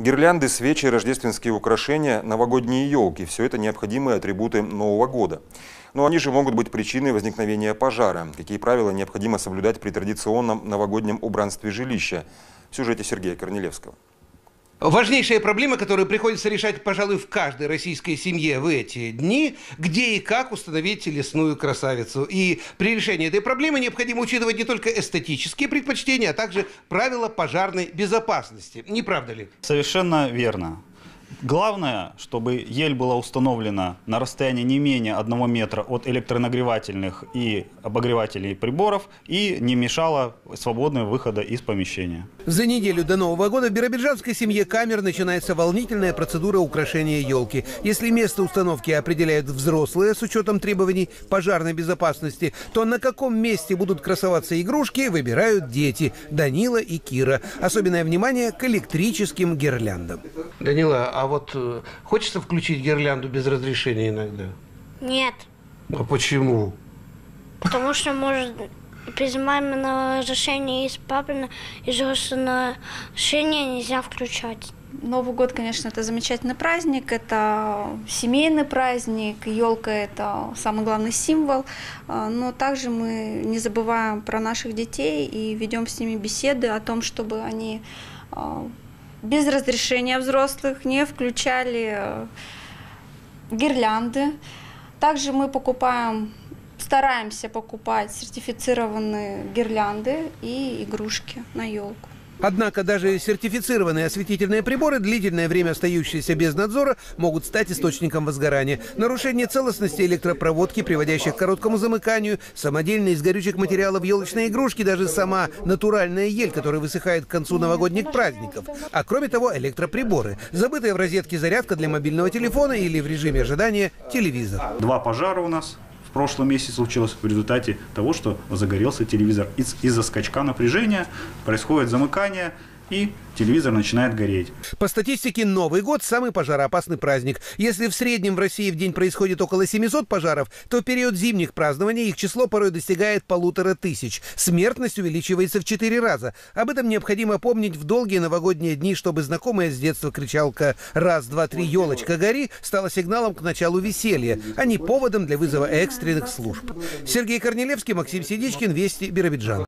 Гирлянды, свечи, рождественские украшения, новогодние елки – все это необходимые атрибуты Нового года. Но они же могут быть причиной возникновения пожара. Какие правила необходимо соблюдать при традиционном новогоднем убранстве жилища? В сюжете Сергея Корнелевского. Важнейшая проблема, которую приходится решать, пожалуй, в каждой российской семье в эти дни, где и как установить лесную красавицу. И при решении этой проблемы необходимо учитывать не только эстетические предпочтения, а также правила пожарной безопасности. Не правда ли? Совершенно верно. Главное, чтобы ель была установлена на расстоянии не менее одного метра от электронагревательных и обогревателей приборов и не мешала свободного выхода из помещения. За неделю до Нового года в биробиджанской семье камер начинается волнительная процедура украшения елки. Если место установки определяют взрослые с учетом требований пожарной безопасности, то на каком месте будут красоваться игрушки, выбирают дети Данила и Кира. Особенное внимание к электрическим гирляндам. Данила, а вот э, хочется включить гирлянду без разрешения иногда? Нет, А почему? потому что может без маминого разрешения и с папиного и взрослого разрешения нельзя включать. Новый год, конечно, это замечательный праздник, это семейный праздник, елка это самый главный символ, а, но также мы не забываем про наших детей и ведем с ними беседы о том, чтобы они а, без разрешения взрослых не включали э, гирлянды. Также мы покупаем, стараемся покупать сертифицированные гирлянды и игрушки на елку. Однако даже сертифицированные осветительные приборы, длительное время остающиеся без надзора, могут стать источником возгорания. Нарушение целостности электропроводки, приводящих к короткому замыканию, самодельные из горючих материалов елочные игрушки, даже сама натуральная ель, которая высыхает к концу новогодних праздников. А кроме того, электроприборы, забытая в розетке зарядка для мобильного телефона или в режиме ожидания телевизор. Два пожара у нас в прошлом месяце случилось в результате того, что загорелся телевизор. Из- Из-за скачка напряжения происходит замыкание и телевизор начинает гореть. По статистике, Новый год – самый пожароопасный праздник. Если в среднем в России в день происходит около 700 пожаров, то в период зимних празднований их число порой достигает полутора тысяч. Смертность увеличивается в четыре раза. Об этом необходимо помнить в долгие новогодние дни, чтобы знакомая с детства кричалка «Раз, два, три, елочка, гори» стала сигналом к началу веселья, а не поводом для вызова экстренных служб. Сергей Корнелевский, Максим Сидичкин, Вести, Биробиджан.